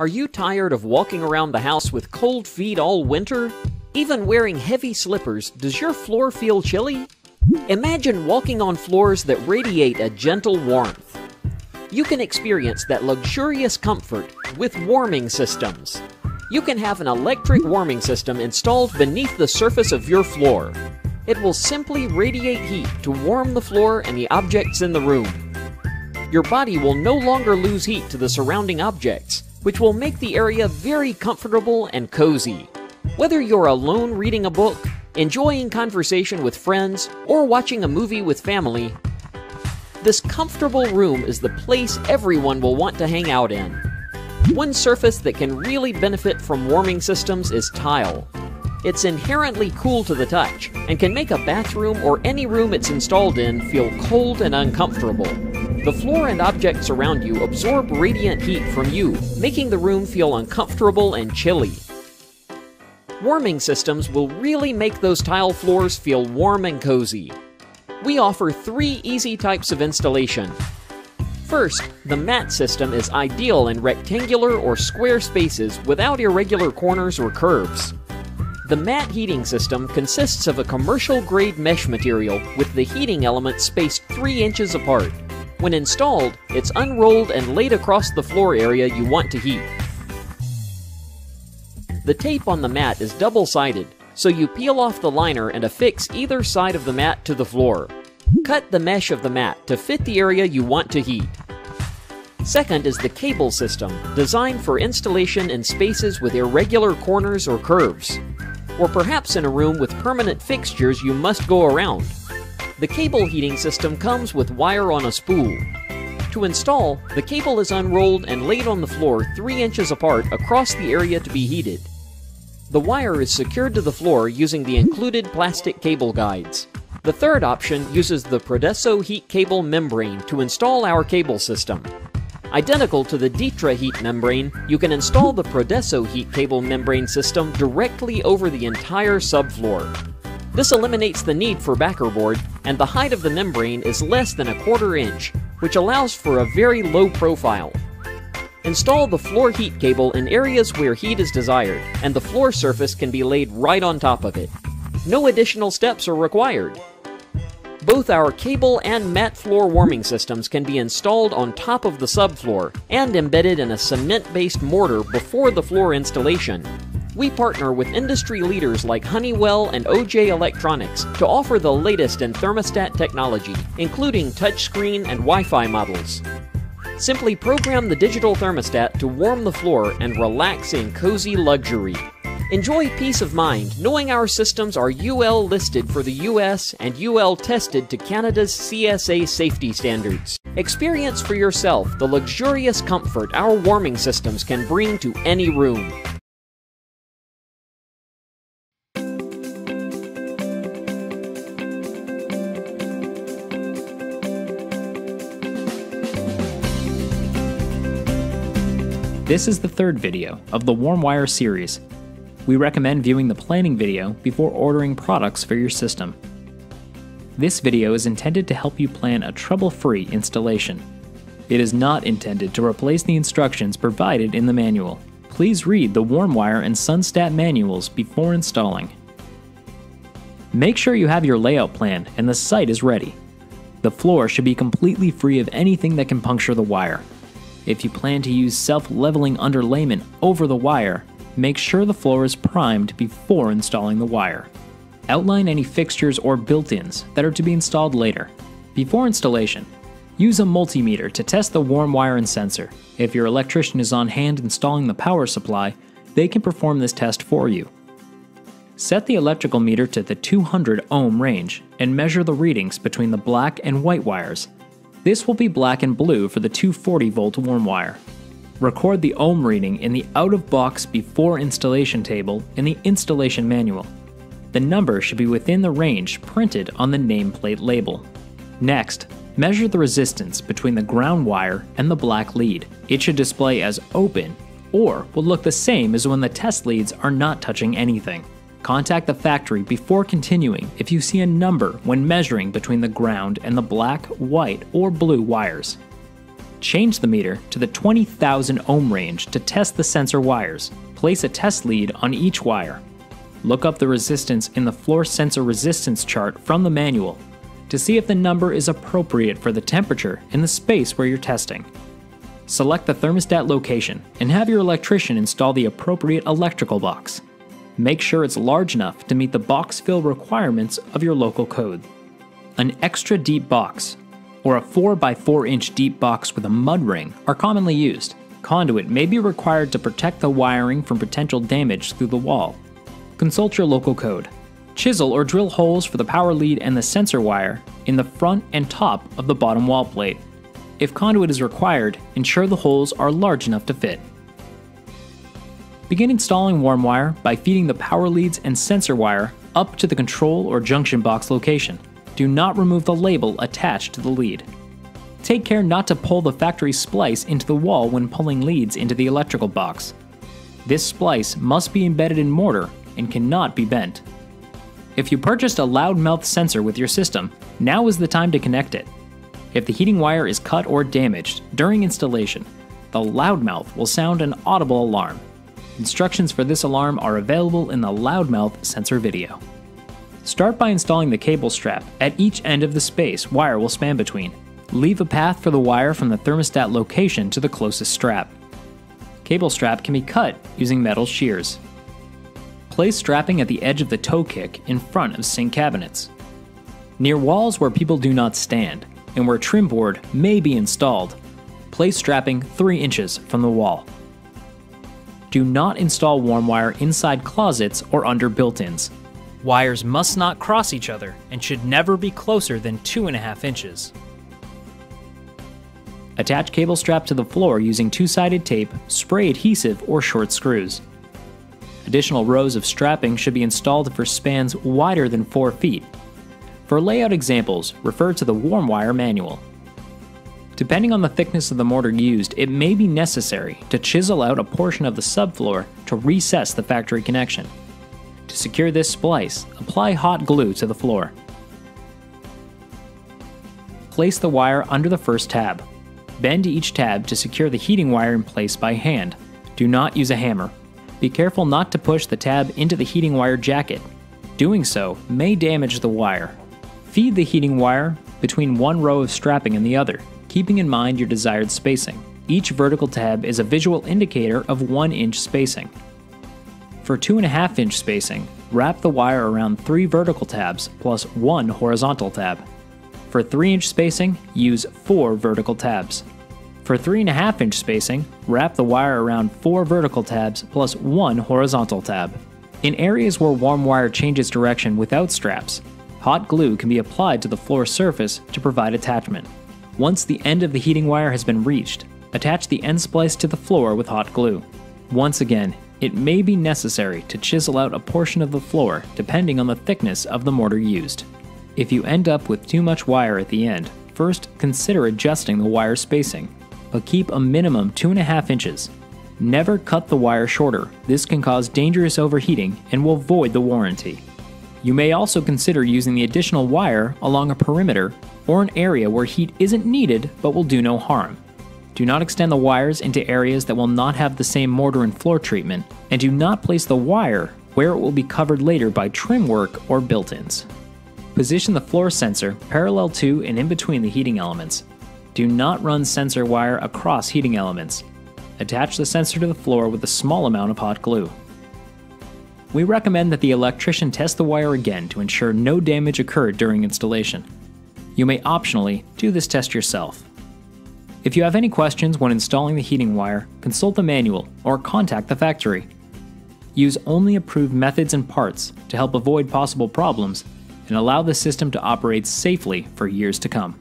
Are you tired of walking around the house with cold feet all winter? Even wearing heavy slippers, does your floor feel chilly? Imagine walking on floors that radiate a gentle warmth. You can experience that luxurious comfort with warming systems. You can have an electric warming system installed beneath the surface of your floor. It will simply radiate heat to warm the floor and the objects in the room. Your body will no longer lose heat to the surrounding objects, which will make the area very comfortable and cozy. Whether you're alone reading a book, enjoying conversation with friends, or watching a movie with family, this comfortable room is the place everyone will want to hang out in. One surface that can really benefit from warming systems is tile. It's inherently cool to the touch and can make a bathroom or any room it's installed in feel cold and uncomfortable. The floor and objects around you absorb radiant heat from you, making the room feel uncomfortable and chilly. Warming systems will really make those tile floors feel warm and cozy. We offer three easy types of installation. First, the mat system is ideal in rectangular or square spaces without irregular corners or curves. The mat heating system consists of a commercial grade mesh material with the heating elements spaced 3 inches apart. When installed, it's unrolled and laid across the floor area you want to heat. The tape on the mat is double sided, so you peel off the liner and affix either side of the mat to the floor. Cut the mesh of the mat to fit the area you want to heat. Second is the cable system, designed for installation in spaces with irregular corners or curves or perhaps in a room with permanent fixtures you must go around. The cable heating system comes with wire on a spool. To install, the cable is unrolled and laid on the floor 3 inches apart across the area to be heated. The wire is secured to the floor using the included plastic cable guides. The third option uses the Prodeso heat cable membrane to install our cable system. Identical to the Ditra heat membrane, you can install the Prodeso heat cable membrane system directly over the entire subfloor. This eliminates the need for backer board, and the height of the membrane is less than a quarter inch, which allows for a very low profile. Install the floor heat cable in areas where heat is desired, and the floor surface can be laid right on top of it. No additional steps are required. Both our cable and mat floor warming systems can be installed on top of the subfloor and embedded in a cement-based mortar before the floor installation. We partner with industry leaders like Honeywell and OJ Electronics to offer the latest in thermostat technology, including touchscreen and Wi-Fi models. Simply program the digital thermostat to warm the floor and relax in cozy luxury. Enjoy peace of mind knowing our systems are UL listed for the US and UL tested to Canada's CSA safety standards. Experience for yourself the luxurious comfort our warming systems can bring to any room. This is the third video of the Warm Wire series we recommend viewing the planning video before ordering products for your system. This video is intended to help you plan a trouble-free installation. It is not intended to replace the instructions provided in the manual. Please read the WarmWire and SunStat manuals before installing. Make sure you have your layout plan and the site is ready. The floor should be completely free of anything that can puncture the wire. If you plan to use self-leveling underlayment over the wire, make sure the floor is primed before installing the wire. Outline any fixtures or built-ins that are to be installed later. Before installation, use a multimeter to test the warm wire and sensor. If your electrician is on hand installing the power supply, they can perform this test for you. Set the electrical meter to the 200 ohm range and measure the readings between the black and white wires. This will be black and blue for the 240 volt warm wire. Record the ohm reading in the out of box before installation table in the installation manual. The number should be within the range printed on the nameplate label. Next, measure the resistance between the ground wire and the black lead. It should display as open or will look the same as when the test leads are not touching anything. Contact the factory before continuing if you see a number when measuring between the ground and the black, white, or blue wires. Change the meter to the 20,000 ohm range to test the sensor wires. Place a test lead on each wire. Look up the resistance in the floor sensor resistance chart from the manual to see if the number is appropriate for the temperature in the space where you're testing. Select the thermostat location and have your electrician install the appropriate electrical box. Make sure it's large enough to meet the box fill requirements of your local code. An extra deep box or a 4x4 inch deep box with a mud ring are commonly used. Conduit may be required to protect the wiring from potential damage through the wall. Consult your local code. Chisel or drill holes for the power lead and the sensor wire in the front and top of the bottom wall plate. If conduit is required, ensure the holes are large enough to fit. Begin installing warm wire by feeding the power leads and sensor wire up to the control or junction box location do not remove the label attached to the lead. Take care not to pull the factory splice into the wall when pulling leads into the electrical box. This splice must be embedded in mortar and cannot be bent. If you purchased a loudmouth sensor with your system, now is the time to connect it. If the heating wire is cut or damaged during installation, the loudmouth will sound an audible alarm. Instructions for this alarm are available in the loudmouth sensor video. Start by installing the cable strap at each end of the space wire will span between. Leave a path for the wire from the thermostat location to the closest strap. Cable strap can be cut using metal shears. Place strapping at the edge of the toe kick in front of sink cabinets. Near walls where people do not stand, and where trim board may be installed, place strapping 3 inches from the wall. Do not install warm wire inside closets or under built-ins. Wires must not cross each other and should never be closer than 2.5 inches. Attach cable strap to the floor using two-sided tape, spray adhesive, or short screws. Additional rows of strapping should be installed for spans wider than 4 feet. For layout examples, refer to the warm wire manual. Depending on the thickness of the mortar used, it may be necessary to chisel out a portion of the subfloor to recess the factory connection. To secure this splice, apply hot glue to the floor. Place the wire under the first tab. Bend each tab to secure the heating wire in place by hand. Do not use a hammer. Be careful not to push the tab into the heating wire jacket. Doing so may damage the wire. Feed the heating wire between one row of strapping and the other, keeping in mind your desired spacing. Each vertical tab is a visual indicator of 1 inch spacing. For 2.5 inch spacing, wrap the wire around 3 vertical tabs plus 1 horizontal tab. For 3 inch spacing, use 4 vertical tabs. For 3.5 inch spacing, wrap the wire around 4 vertical tabs plus 1 horizontal tab. In areas where warm wire changes direction without straps, hot glue can be applied to the floor surface to provide attachment. Once the end of the heating wire has been reached, attach the end splice to the floor with hot glue. Once again, it may be necessary to chisel out a portion of the floor depending on the thickness of the mortar used. If you end up with too much wire at the end, first consider adjusting the wire spacing, but keep a minimum 2.5 inches. Never cut the wire shorter, this can cause dangerous overheating and will void the warranty. You may also consider using the additional wire along a perimeter or an area where heat isn't needed but will do no harm. Do not extend the wires into areas that will not have the same mortar and floor treatment, and do not place the wire where it will be covered later by trim work or built-ins. Position the floor sensor parallel to and in between the heating elements. Do not run sensor wire across heating elements. Attach the sensor to the floor with a small amount of hot glue. We recommend that the electrician test the wire again to ensure no damage occurred during installation. You may optionally do this test yourself. If you have any questions when installing the heating wire, consult the manual or contact the factory. Use only approved methods and parts to help avoid possible problems and allow the system to operate safely for years to come.